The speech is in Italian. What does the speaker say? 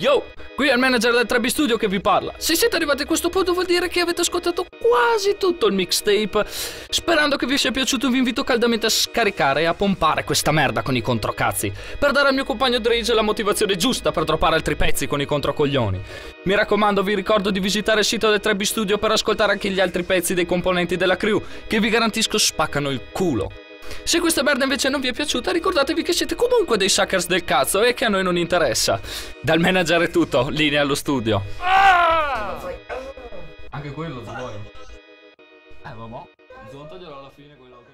Yo, qui è il manager del 3B Studio che vi parla. Se siete arrivati a questo punto vuol dire che avete ascoltato quasi tutto il mixtape. Sperando che vi sia piaciuto vi invito caldamente a scaricare e a pompare questa merda con i controcazzi per dare al mio compagno Drage la motivazione giusta per droppare altri pezzi con i controcoglioni. Mi raccomando, vi ricordo di visitare il sito del 3B Studio per ascoltare anche gli altri pezzi dei componenti della crew che vi garantisco spaccano il culo. Se questa merda invece non vi è piaciuta, ricordatevi che siete comunque dei suckers del cazzo e che a noi non interessa. Dal manager è tutto, linea allo studio. Anche quello se vuoi. Eh, vabbè. Bisogna toglierlo alla fine quello.